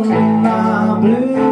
my blue.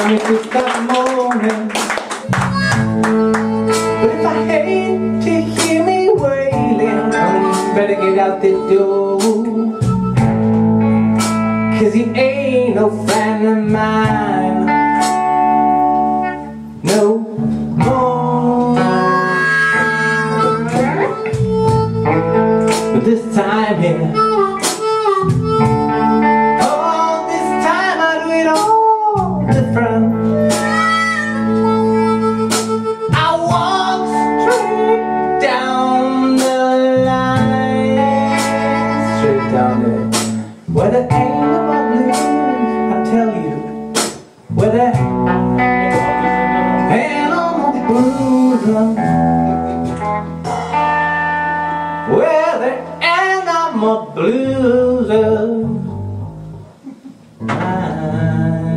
and if it's that moment But if I hate to hear me wailing better get out the door. Cause you ain't no friend of mine. No more. But this time here yeah, love Well, there ain't no more blues. of mine